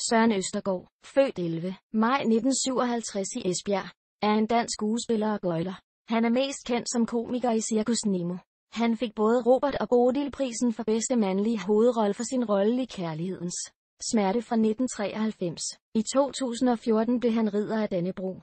Søren Østergaard, født 11. maj 1957 i Esbjerg, er en dansk skuespiller og gøjler. Han er mest kendt som komiker i Cirkus Nemo. Han fik både Robert og Bodil prisen for bedste mandlige hovedrolle for sin rolle i Kærlighedens Smerte fra 1993. I 2014 blev han ridder af Dannebrog.